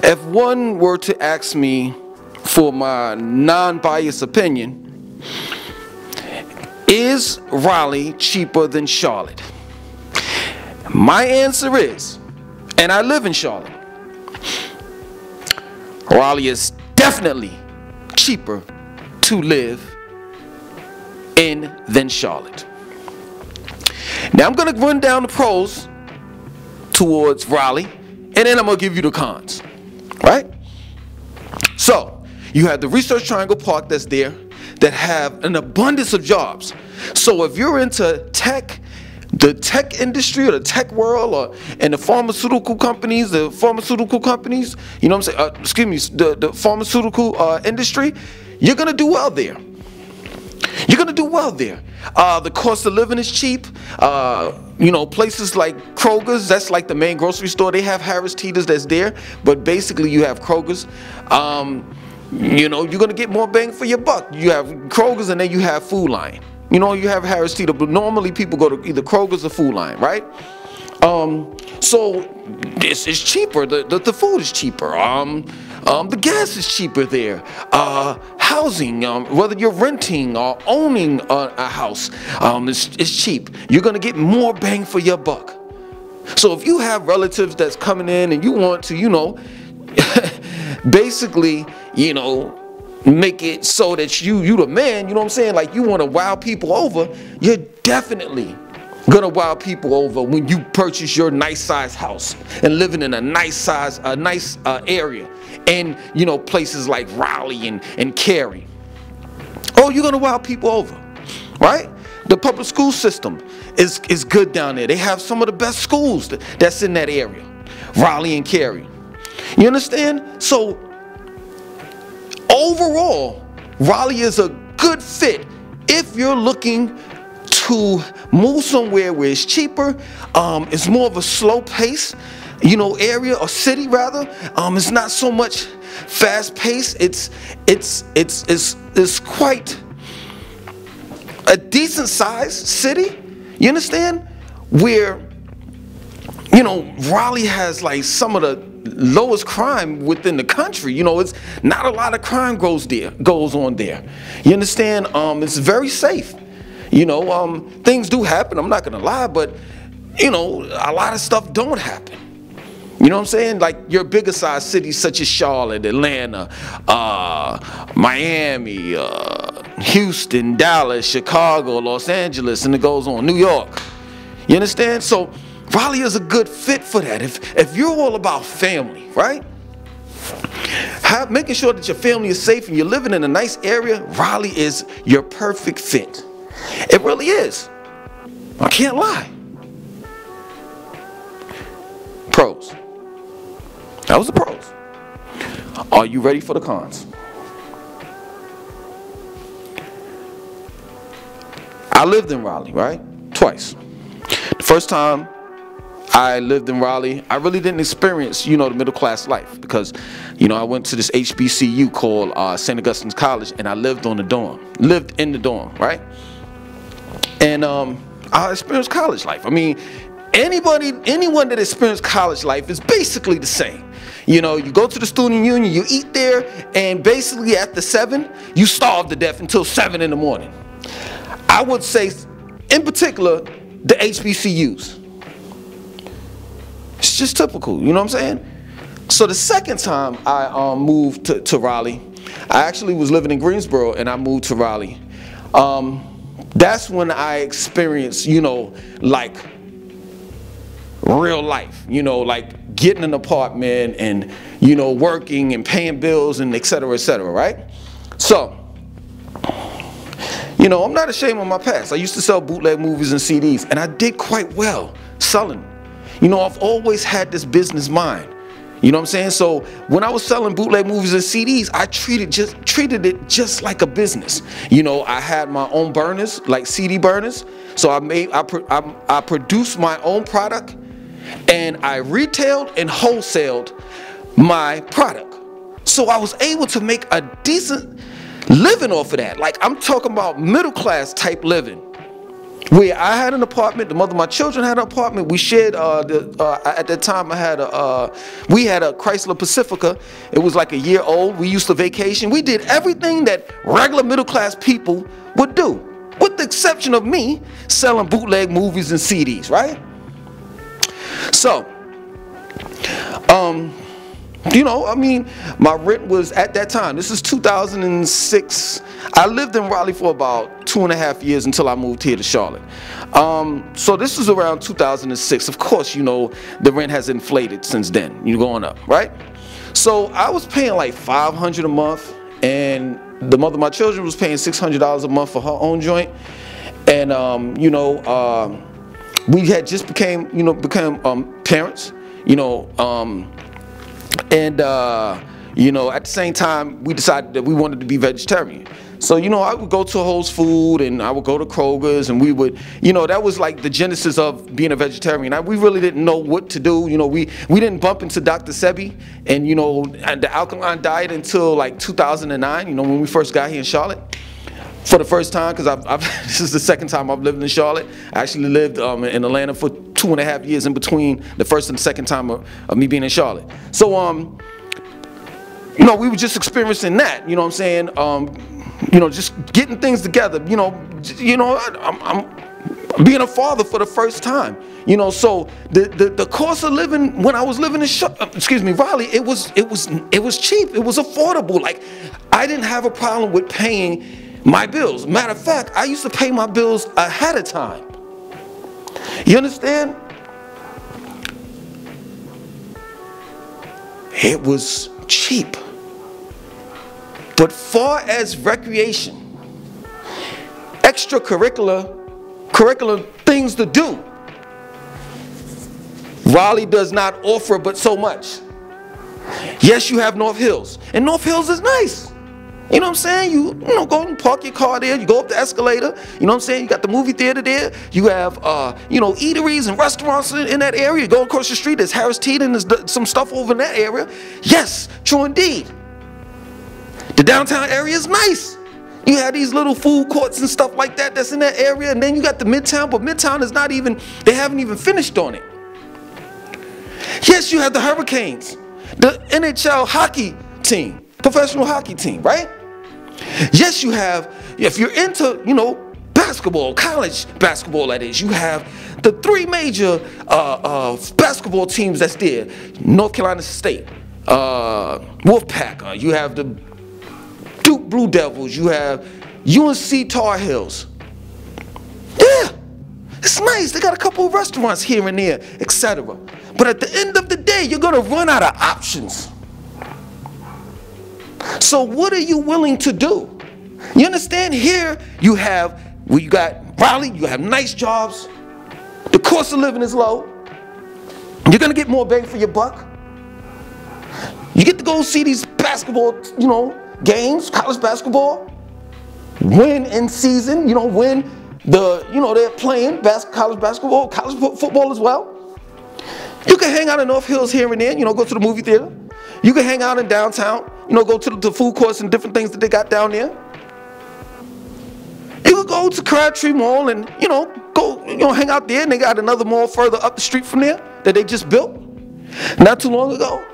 If one were to ask me for my non-biased opinion, is Raleigh cheaper than Charlotte? My answer is, and I live in Charlotte, Raleigh is definitely cheaper to live in than Charlotte. Now I'm gonna run down the pros towards Raleigh, and then I'm gonna give you the cons right? So you have the Research Triangle Park that's there that have an abundance of jobs. So if you're into tech, the tech industry or the tech world or and the pharmaceutical companies, the pharmaceutical companies, you know what I'm saying, uh, excuse me, the, the pharmaceutical uh, industry, you're gonna do well there. You're gonna do well there. Uh, the cost of living is cheap. Uh, you know, places like Kroger's, that's like the main grocery store. They have Harris Teeter's that's there, but basically you have Kroger's. Um, you know, you're gonna get more bang for your buck. You have Kroger's and then you have Food Lion. You know, you have Harris Teeter, but normally people go to either Kroger's or Food Lion, right? Um, so this is cheaper. The, the, the food is cheaper. Um, um, the gas is cheaper there. Uh, housing, um, whether you're renting or owning a, a house, um, it's, it's cheap. You're gonna get more bang for your buck. So if you have relatives that's coming in and you want to, you know, basically, you know, make it so that you you the man, you know what I'm saying? Like you want to wow people over, you're definitely gonna wow people over when you purchase your nice size house and living in a nice size a nice uh, area and you know places like Raleigh and, and Cary. Oh, you're gonna wow people over, right? The public school system is, is good down there. They have some of the best schools that's in that area, Raleigh and Cary. You understand? So overall, Raleigh is a good fit if you're looking to move somewhere where it's cheaper, um, it's more of a slow pace, you know, area or city rather. Um, it's not so much fast pace. It's it's it's it's it's quite a decent sized city. You understand? Where you know Raleigh has like some of the lowest crime within the country. You know, it's not a lot of crime goes there goes on there. You understand? Um, it's very safe. You know, um, things do happen. I'm not gonna lie, but you know, a lot of stuff don't happen. You know what I'm saying? Like your bigger size cities such as Charlotte, Atlanta, uh, Miami, uh, Houston, Dallas, Chicago, Los Angeles, and it goes on. New York. You understand? So Raleigh is a good fit for that. If if you're all about family, right? Have, making sure that your family is safe and you're living in a nice area, Raleigh is your perfect fit. It really is. I can't lie. Pros. That was the pros. Are you ready for the cons? I lived in Raleigh, right? Twice. The first time I lived in Raleigh, I really didn't experience, you know, the middle class life because, you know, I went to this HBCU called uh, St. Augustine's College and I lived on the dorm, lived in the dorm, right? And um, I experienced college life. I mean, anybody, anyone that experienced college life is basically the same. You know, you go to the student union, you eat there, and basically after seven, you starve to death until seven in the morning. I would say, in particular, the HBCUs. Just typical, you know what I'm saying? So the second time I um, moved to, to, Raleigh, I actually was living in Greensboro and I moved to Raleigh. Um, that's when I experienced, you know, like real life, you know, like getting an apartment and, you know, working and paying bills and et cetera, et cetera, right? So, you know, I'm not ashamed of my past. I used to sell bootleg movies and CDs, and I did quite well selling. You know, I've always had this business mind. You know what I'm saying? So when I was selling bootleg movies and CDs, I treated just treated it just like a business. You know, I had my own burners, like CD burners. So I made I I, I produced my own product and I retailed and wholesaled my product. So I was able to make a decent living off of that. Like I'm talking about middle class type living. Where I had an apartment, the mother of my children had an apartment. We shared. Uh, the, uh, at that time, I had a. Uh, we had a Chrysler Pacifica. It was like a year old. We used to vacation. We did everything that regular middle class people would do, with the exception of me selling bootleg movies and CDs. Right. So, um, you know, I mean, my rent was at that time. This is 2006. I lived in Raleigh for about two and a half years until I moved here to Charlotte. Um, so this is around 2006. Of course, you know, the rent has inflated since then. You're going up, right? So I was paying like 500 a month, and the mother of my children was paying $600 a month for her own joint. And um, you know, uh, we had just became, you know, became um, parents. You know. And uh, you know at the same time we decided that we wanted to be vegetarian. So you know i would go to whole food and i would go to kroger's and we would you know that was like the genesis of being a vegetarian. I, we really didn't know what to do. You know we we didn't bump into dr sebi and you know and the alkaline diet until like 2009 you know when we first got here in charlotte for the first time because I've, I've, this is the second time I've lived in Charlotte. I actually lived um, in Atlanta for two and a half years in between the first and second time of, of me being in Charlotte. So, um, you know, we were just experiencing that. You know what I'm saying? Um, you know, just getting things together. You know, you know, I'm, I'm being a father for the first time. You know, so the, the, the cost of living when I was living in, uh, excuse me, Raleigh, it was it was it was cheap. It was affordable. Like I didn't have a problem with paying my bills. Matter of fact, I used to pay my bills ahead of time. You understand? It was cheap. But far as recreation, extracurricular curricular things to do, Raleigh does not offer but so much. Yes, you have North Hills, and North Hills is nice. You know what I'm saying? You, you know, go and park your car there. You go up the escalator. You know what I'm saying? You got the movie theater there. You have, uh, you know, eateries and restaurants in, in that area. Go across the street. There's Harris Teeter and there's some stuff over in that area. Yes, true indeed. The downtown area is nice. You have these little food courts and stuff like that that's in that area. And then you got the Midtown, but Midtown is not even, they haven't even finished on it. Yes, you have the Hurricanes, the NHL hockey team, professional hockey team, right? Yes, you have, if you're into, you know, basketball, college basketball that is, you have the three major uh, uh, basketball teams that's there. North Carolina State, uh, Wolfpack, uh, you have the Duke Blue Devils, you have UNC Tar Heels. Yeah, it's nice. They got a couple of restaurants here and there, etc. But at the end of the day, you're gonna run out of options. So what are you willing to do? You understand? Here you have, well, you got Raleigh, you have nice jobs. The cost of living is low. You're gonna get more bang for your buck. You get to go see these basketball, you know, games, college basketball. Win in season, you know, win the, you know, they're playing bas- college basketball, college football as well. You can hang out in North Hills here and there, you know, go to the movie theater. You can hang out in downtown, you know, go to the food courts and different things that they got down there. You could go to Crabtree Mall and, you know, go, you know, hang out there and they got another mall further up the street from there that they just built not too long ago.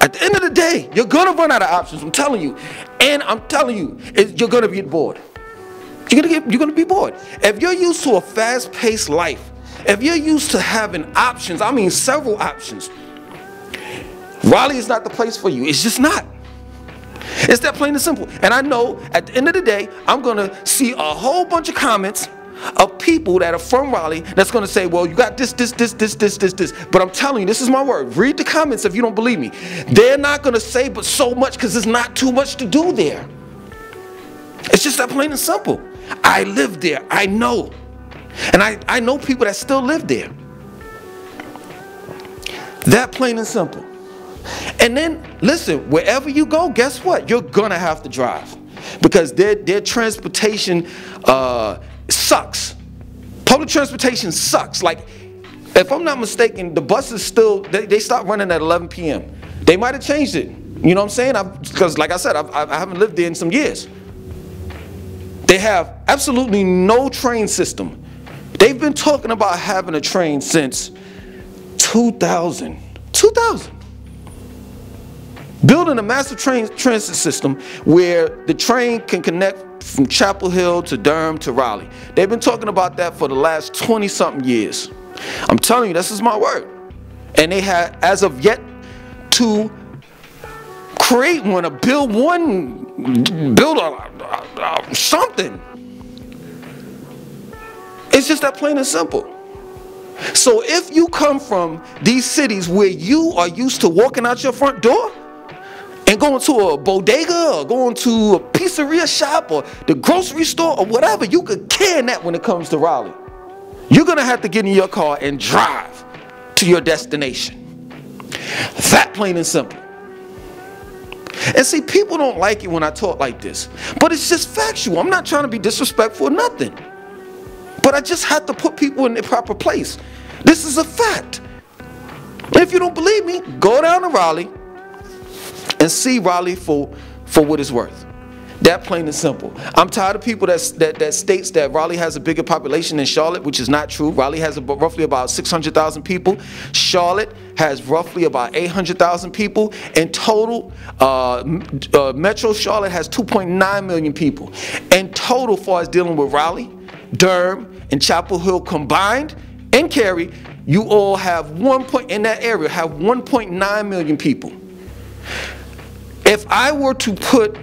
At the end of the day, you're gonna run out of options, I'm telling you. And I'm telling you, you're gonna get bored. You're gonna get you're gonna be bored. If you're used to a fast-paced life, if you're used to having options, I mean several options, Raleigh is not the place for you. It's just not. It's that plain and simple. And I know at the end of the day, I'm going to see a whole bunch of comments of people that are from Raleigh that's going to say, well, you got this, this, this, this, this, this, this. But I'm telling you, this is my word. Read the comments if you don't believe me. They're not going to say but so much because there's not too much to do there. It's just that plain and simple. I live there. I know. And I, I know people that still live there. That plain and simple. And then, listen, wherever you go, guess what? You're gonna have to drive because their, their transportation uh, sucks. Public transportation sucks. Like, If I'm not mistaken, the buses still they, they stop running at 11 p.m. They might have changed it. You know what I'm saying? Because like I said, I've, I haven't lived there in some years. They have absolutely no train system. They've been talking about having a train since 2000. 2000. Building a massive train transit system where the train can connect from Chapel Hill to Durham to Raleigh. They've been talking about that for the last 20 something years. I'm telling you, this is my word. And they had, as of yet, to create one, to build one, build a, a, a, something. It's just that plain and simple. So if you come from these cities where you are used to walking out your front door and going to a bodega or going to a pizzeria shop or the grocery store or whatever, you could can that when it comes to Raleigh. You're gonna have to get in your car and drive to your destination. That plain and simple. And see, people don't like it when I talk like this, but it's just factual. I'm not trying to be disrespectful or nothing. But I just have to put people in their proper place. This is a fact. If you don't believe me, go down to Raleigh and see Raleigh for, for what it's worth. That plain and simple. I'm tired of people that, that, that states that Raleigh has a bigger population than Charlotte, which is not true. Raleigh has about, roughly about 600,000 people. Charlotte has roughly about 800,000 people. In total, uh, uh, Metro Charlotte has 2.9 million people. In total, far as dealing with Raleigh, Durham, and Chapel Hill combined, and Cary, you all have one point in that area have 1.9 million people. If I were to put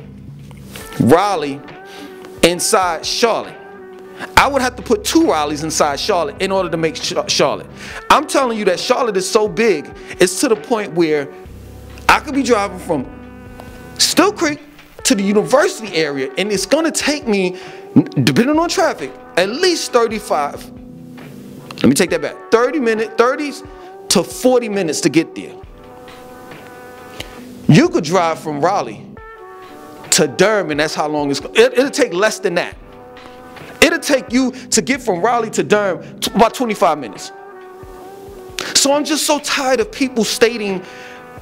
Raleigh inside Charlotte. I would have to put two Raleighs inside Charlotte in order to make Charlotte. I'm telling you that Charlotte is so big, it's to the point where I could be driving from Steele Creek to the university area and it's gonna take me, depending on traffic, at least 35, let me take that back, 30 minutes, 30s to 40 minutes to get there. You could drive from Raleigh to Durham, and that's how long it's going. It, it'll take less than that. It'll take you to get from Raleigh to Durham about 25 minutes. So I'm just so tired of people stating,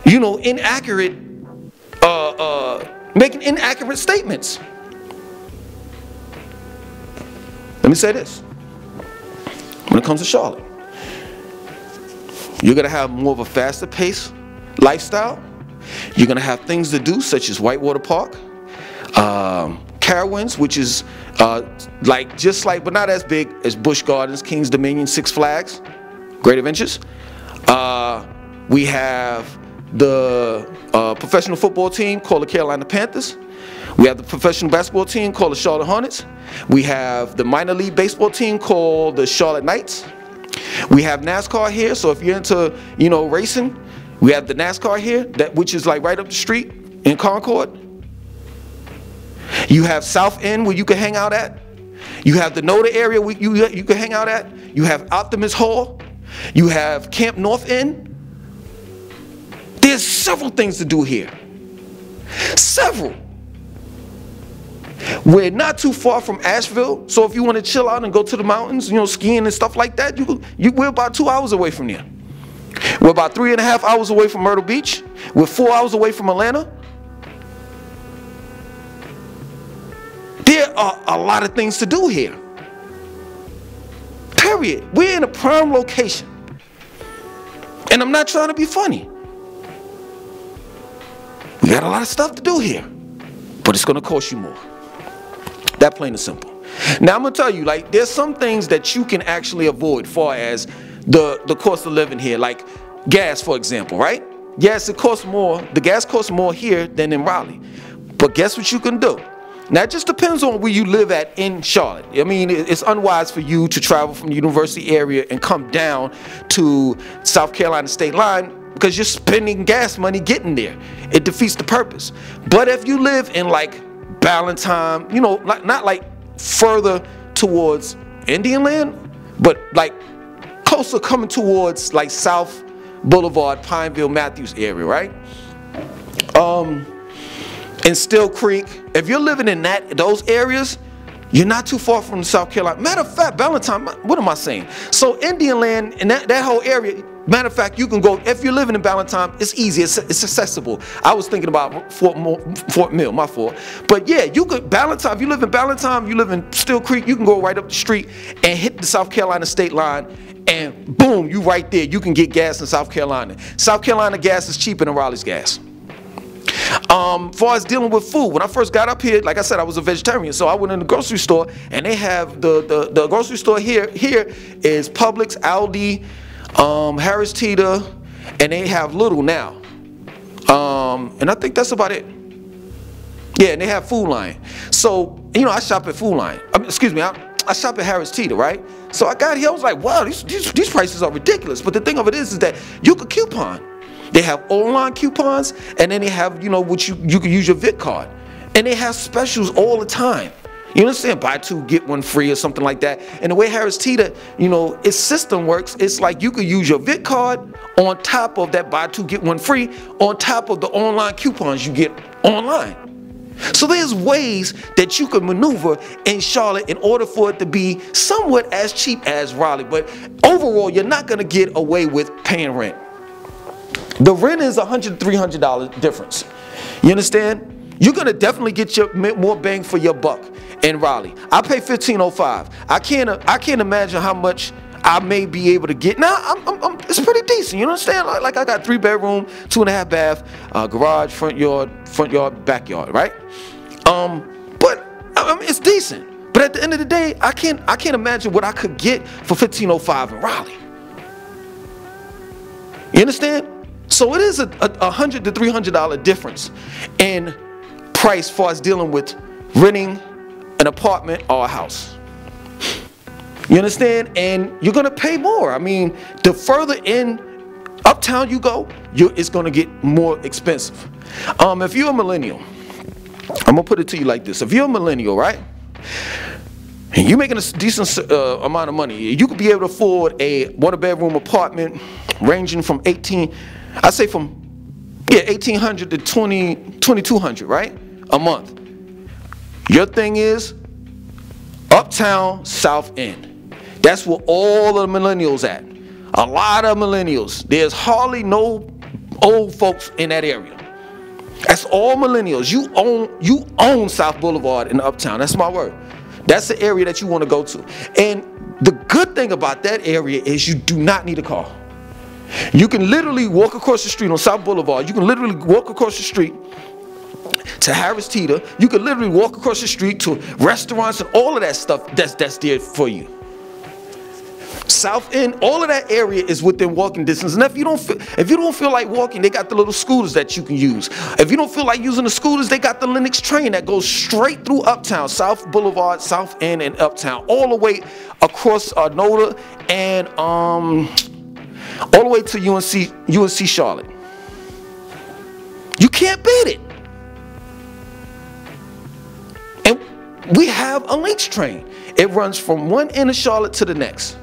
you know, inaccurate, uh, uh, making inaccurate statements. Let me say this. When it comes to Charlotte, you're going to have more of a faster pace lifestyle. You're going to have things to do, such as Whitewater Park um, Carowinds, which is uh, like just like, but not as big as Busch Gardens, King's Dominion, Six Flags, Great Adventures. Uh, we have the uh, professional football team called the Carolina Panthers. We have the professional basketball team called the Charlotte Hornets. We have the minor league baseball team called the Charlotte Knights. We have NASCAR here, so if you're into, you know, racing, we have the NASCAR here, that which is like right up the street in Concord. You have South End where you can hang out at. You have the Noda area where you, you can hang out at. You have Optimist Hall. You have Camp North End. There's several things to do here. Several. We're not too far from Asheville, so if you want to chill out and go to the mountains, you know, skiing and stuff like that, you, you we're about two hours away from there. We're about three and a half hours away from Myrtle Beach. We're four hours away from Atlanta. There are a lot of things to do here. Period. We're in a prime location. And I'm not trying to be funny. We got a lot of stuff to do here. But it's going to cost you more. That plain and simple. Now I'm going to tell you, like, there's some things that you can actually avoid far as the, the cost of living here. Like gas, for example, right? Yes, it costs more. The gas costs more here than in Raleigh. But guess what you can do? Now, it just depends on where you live at in Charlotte. I mean, it's unwise for you to travel from the university area and come down to South Carolina state line because you're spending gas money getting there. It defeats the purpose. But if you live in like Ballantyne, you know, not, not like further towards Indian land, but like closer coming towards like South Boulevard, Pineville, Matthews area, right? Um, in Steele Creek, if you're living in that those areas, You're not too far from South Carolina. Matter of fact, Valentine, what am I saying? So Indian land and that, that whole area, matter of fact, you can go, if you're living in Valentine, it's easy, it's, it's accessible. I was thinking about Fort, Fort Mill, my fault. But yeah, you could, Valentine, if you live in Ballantyne, you live in Steele Creek, you can go right up the street and hit the South Carolina state line and boom, you right there. You can get gas in South Carolina. South Carolina gas is cheaper than Raleigh's gas. Um, far as dealing with food, when I first got up here, like I said, I was a vegetarian, so I went in the grocery store, and they have the the, the grocery store here. Here is Publix, Aldi, um, Harris Teeter, and they have Lidl now. Um, and I think that's about it. Yeah, and they have Food Lion. So you know, I shop at Food Lion. I mean, excuse me, I, I shop at Harris Teeter, right? So I got here, I was like, wow, these, these, these prices are ridiculous. But the thing of it is, is that you could coupon. They have online coupons, and then they have, you know, what you, you can use your VIC card. And they have specials all the time. You understand? Buy two, get one free or something like that. And the way Harris Teeter, you know, its system works, it's like you could use your VIC card on top of that buy two, get one free, on top of the online coupons you get online. So there's ways that you can maneuver in Charlotte in order for it to be somewhat as cheap as Raleigh. But overall, you're not gonna get away with paying rent. The rent is $100, $300 difference. You understand? You're gonna definitely get your more bang for your buck in Raleigh. I pay 1505. I can't I can't imagine how much I may be able to get. Now, I'm, I'm, I'm, it's pretty decent. You know what I'm Like, like, I got three bedroom, two and a half bath, uh, garage, front yard, front yard, backyard, right? Um, but I mean, it's decent. But at the end of the day, I can't I can't imagine what I could get for 1505 in Raleigh. You understand? So it is a, a, a hundred to three hundred dollar difference in price for us dealing with renting an apartment or a house. You understand? And you're gonna pay more. I mean, the further in uptown you go, it's gonna get more expensive. Um, if you're a millennial, I'm gonna put it to you like this: If you're a millennial, right, and you're making a decent uh, amount of money, you could be able to afford a one-bedroom apartment ranging from 18, I say from yeah 1800 to 20 2200, right, a month. Your thing is uptown, South End. That's where all the millennials at. A lot of millennials. There's hardly no old folks in that area. That's all millennials. You own you own South Boulevard in Uptown. That's my word. That's the area that you want to go to. And the good thing about that area is you do not need a car. You can literally walk across the street on South Boulevard. You can literally walk across the street to Harris Teeter. You can literally walk across the street to restaurants and all of that stuff that's that's there for you. South End, all of that area is within walking distance. And if you don't feel, if you don't feel like walking, they got the little scooters that you can use. If you don't feel like using the scooters, they got the Lynx train that goes straight through Uptown, South Boulevard, South End, and Uptown, all the way across uh, Noda and um, all the way to UNC UNC Charlotte. You can't beat it. And we have a Lynx train. It runs from one end of Charlotte to the next.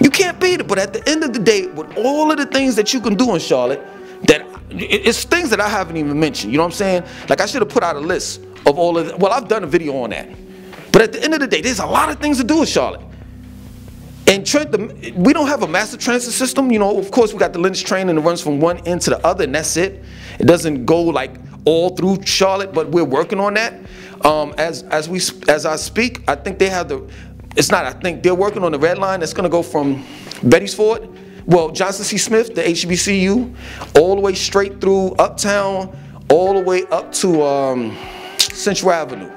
You can't beat it. But at the end of the day, with all of the things that you can do in Charlotte, that it's things that I haven't even mentioned. You know what I'm saying? Like I should have put out a list of all of. The, well, I've done a video on that. But at the end of the day, there's a lot of things to do in Charlotte. And Trent, the, we don't have a master transit system. You know, of course, we got the Lynx train and it runs from one end to the other, and that's it. It doesn't go like all through Charlotte, but we're working on that. Um, as as we as I speak, I think they have the it's not, I think they're working on the red line that's gonna go from Beatties Ford, well, Johnson C. Smith, the HBCU, all the way straight through Uptown, all the way up to um, Central Avenue.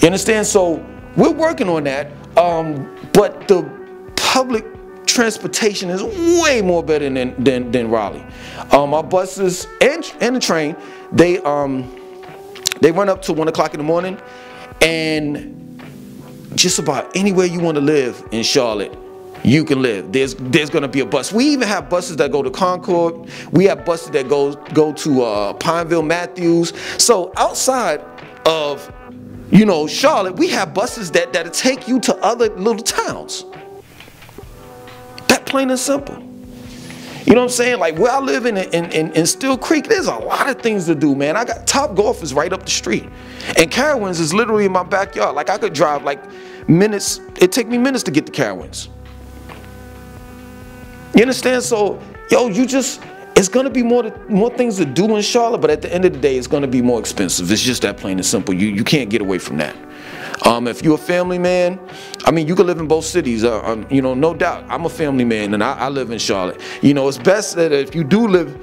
You understand? So we're working on that, um, but the public transportation is way more better than, than, than Raleigh. Um, our buses and, and the train, they, um, they run up to one o'clock in the morning and just about anywhere you want to live in Charlotte, you can live. There's there's gonna be a bus. We even have buses that go to Concord. We have buses that go go to uh, Pineville, Matthews. So outside of you know Charlotte, we have buses that that take you to other little towns. That plain and simple. You know what I'm saying? Like where I live in, in, in, in Steele Creek, there's a lot of things to do, man. I got Top Golf is right up the street. And Carowinds is literally in my backyard. Like I could drive like minutes, it take me minutes to get to Carowinds. You understand? So, yo, you just, it's gonna be more to, more things to do in Charlotte, but at the end of the day, it's gonna be more expensive. It's just that plain and simple. You you can't get away from that. Um, if you're a family man, I mean, you can live in both cities. Uh, um, you know, no doubt. I'm a family man, and I, I, live in Charlotte. You know, it's best that if you do live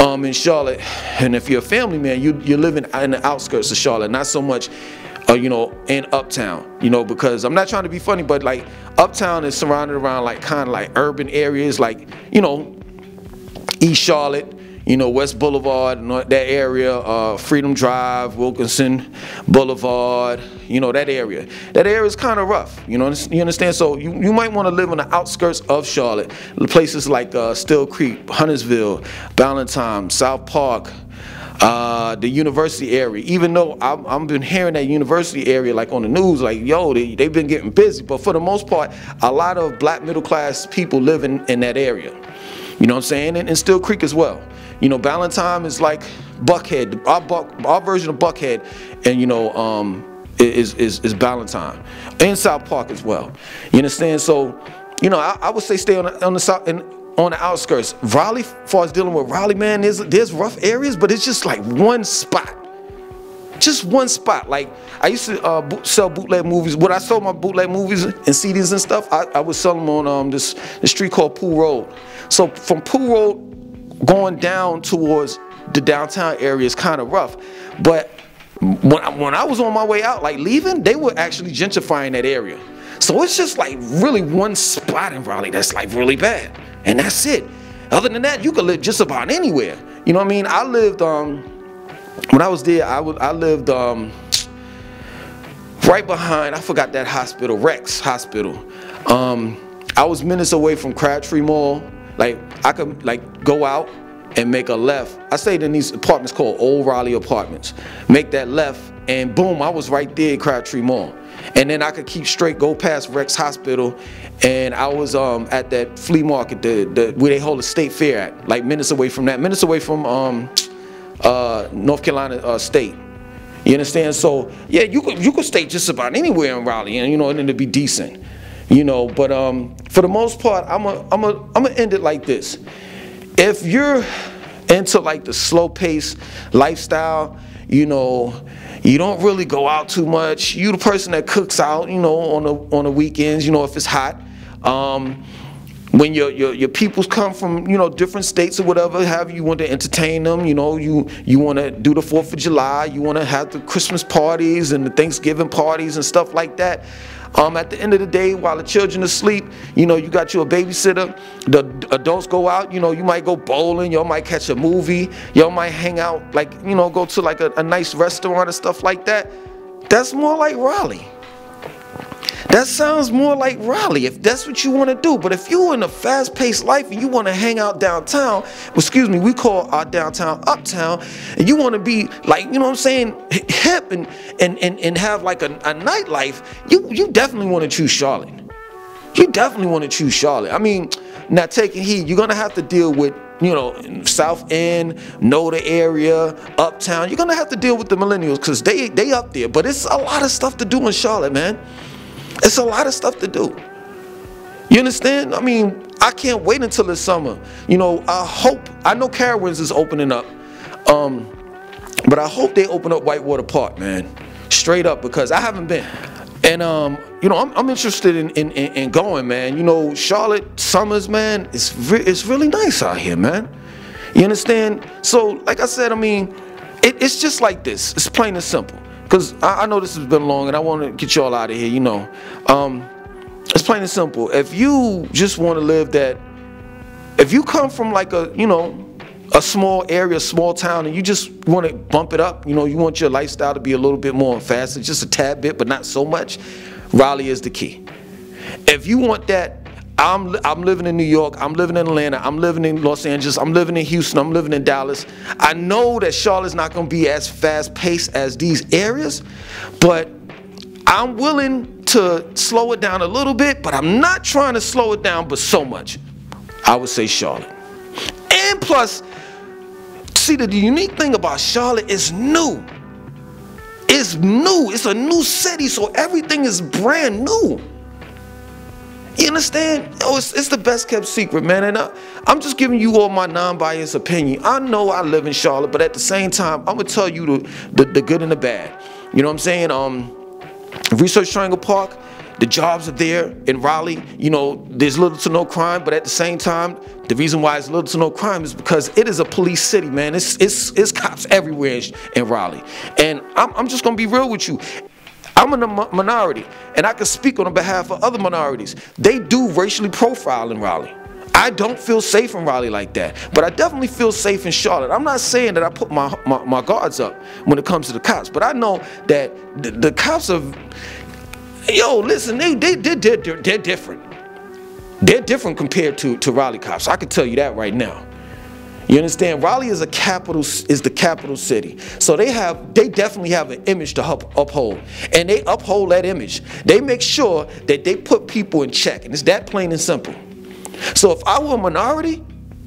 um, in Charlotte, and if you're a family man, you you live in, in the outskirts of Charlotte, not so much uh, you know, in Uptown, you know, because I'm not trying to be funny, but like Uptown is surrounded around like kind of like urban areas, like, you know, East Charlotte, you know, West Boulevard, that area, uh, Freedom Drive, Wilkinson Boulevard, you know, that area. That area is kind of rough, you know, you understand? So you, you might want to live on the outskirts of Charlotte, places like uh, Steele Creek, Huntersville, Ballantyne, South Park, uh, the university area. Even though I've, I've, been hearing that university area like on the news, like yo, they, they've been getting busy. But for the most part, a lot of black middle class people live in, in that area. You know what I'm saying? And, and Steele Creek as well. You know, Ballantyne is like Buckhead. Our, Buck, our version of Buckhead, and you know, um, is is is Ballantyne, and South Park as well. You understand? So, you know, I, I would say stay on the, on the south and on the outskirts. Raleigh, far as dealing with Raleigh, man, there's, there's rough areas, but it's just like one spot. Just one spot. Like, I used to uh, sell bootleg movies. When I sold my bootleg movies and CDs and stuff, I, I would sell them on um, this, this street called Poole Road. So from Poole Road going down towards the downtown area is kind of rough. But when, when I was on my way out, like leaving, they were actually gentrifying that area. So it's just like really one spot in Raleigh that's like really bad and that's it. Other than that, you could live just about anywhere. You know what I mean? I lived um when I was there, I I lived um right behind, I forgot that hospital, Rex Hospital. Um I was minutes away from Crabtree Mall. Like I could like go out and make a left. I stayed in these apartments called Old Raleigh Apartments. Make that left and boom, I was right there at Crabtree Mall. And then I could keep straight, go past Rex Hospital, and I was um, at that flea market, the, the, where they hold a state fair at, like minutes away from that, minutes away from um, uh, North Carolina uh, State. You understand? So yeah, you could you could stay just about anywhere in Raleigh, and you know, and it'd be decent. You know, but um, for the most part, I'm a, I'm a, I'm gonna end it like this. If you're into like the slow pace lifestyle, you know, you don't really go out too much. You the person that cooks out, you know, on the on the weekends, you know, if it's hot. Um, when your, your your peoples come from you know different states or whatever have you want to entertain them you know you you want to do the fourth of july you want to have the christmas parties and the thanksgiving parties and stuff like that um, at the end of the day, while the children asleep, you know, you got you a babysitter. The adults go out, you know, you might go bowling, y'all might catch a movie, y'all might hang out, like, you know, go to like a, a nice restaurant and stuff like that. That's more like Raleigh. That sounds more like Raleigh if that's what you want to do. But if you're in a fast paced life and you want to hang out downtown, excuse me, we call our downtown uptown, and you want to be like, you know what I'm saying, hip and, and, and, and have like a, a nightlife, you, you definitely want to choose Charlotte. You definitely want to choose Charlotte. I mean, now taking heed, you're going to have to deal with you know, South End, Noda area, Uptown. You're gonna have to deal with the millennials because they they up there. But it's a lot of stuff to do in Charlotte, man. It's a lot of stuff to do. You understand? I mean, I can't wait until the summer. You know, I hope, I know Carowinds is opening up, um, but I hope they open up Whitewater Park, man. Straight up, because I haven't been. And, um, you know, I'm, I'm interested in, in, in, going, man. You know, Charlotte summers, man, it's, re it's really nice out here, man. You understand? So, like I said, I mean, it, it's just like this. It's plain and simple because I, I, know this has been long and I want to get y'all out of here, you know. Um, it's plain and simple. If you just want to live that, if you come from like a, you know, a small area, small town, and you just want to bump it up, you know, you want your lifestyle to be a little bit more faster, just a tad bit, but not so much, Raleigh is the key. If you want that I'm, I'm living in New York, I'm living in Atlanta, I'm living in Los Angeles, I'm living in Houston, I'm living in Dallas. I know that Charlotte's not going to be as fast paced as these areas, but I'm willing to slow it down a little bit, but I'm not trying to slow it down but so much. I would say Charlotte. And plus, see the unique thing about Charlotte is new. It's new. It's a new city, so everything is brand new. You understand? Oh, it's, it's the best kept secret, man. And I, I'm just giving you all my non-biased opinion. I know I live in Charlotte, but at the same time, I'm gonna tell you the, the, the good and the bad. You know what I'm saying? Um, Research Triangle Park, the jobs are there in Raleigh. You know, there's little to no crime, but at the same time, the reason why it's little to no crime is because it is a police city, man. It's it's, it's cops everywhere in Raleigh. And I'm, I'm just gonna be real with you. I'm in a minority, and I can speak on behalf of other minorities. They do racially profile in Raleigh. I don't feel safe in Raleigh like that, but I definitely feel safe in Charlotte. I'm not saying that I put my, my, my guards up when it comes to the cops, but I know that the, the cops are, yo, listen, they, they, they, they're, they're different. They're different compared to, to Raleigh cops. I can tell you that right now. You understand? Raleigh is a capital is the capital city. So they have they definitely have an image to uphold. And they uphold that image. They make sure that they put people in check. And it's that plain and simple. So if I were a minority,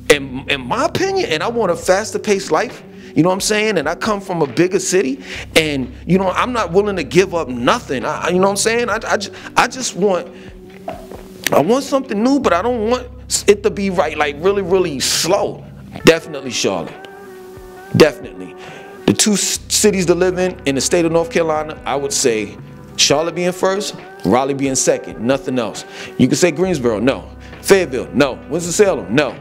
in, in my opinion, and I want a faster paced life, you know what I'm saying? And I come from a bigger city, and you know I'm not willing to give up nothing. I, you know what I'm saying? I, I, I just want I want something new, but I don't want it to be right, like really, really slow. Definitely Charlotte. Definitely. The two cities to live in in the state of North Carolina, I would say Charlotte being first, Raleigh being second, nothing else. You could say Greensboro, no. Fayetteville, no. Winston-Salem, no.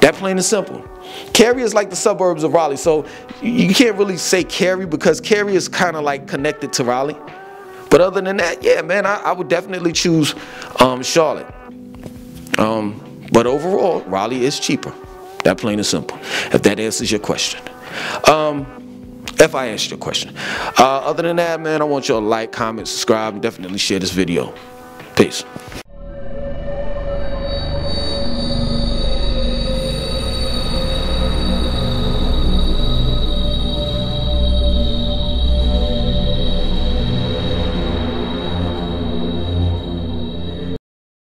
That plain and simple. Cary is like the suburbs of Raleigh, so you can't really say Cary because Cary is kind of like connected to Raleigh. But other than that, yeah, man, I, I would definitely choose um, Charlotte. Um, but overall, Raleigh is cheaper. That plain and simple. If that answers your question. Um, if I answered your question. Uh, other than that, man, I want you to like, comment, subscribe, and definitely share this video. Peace.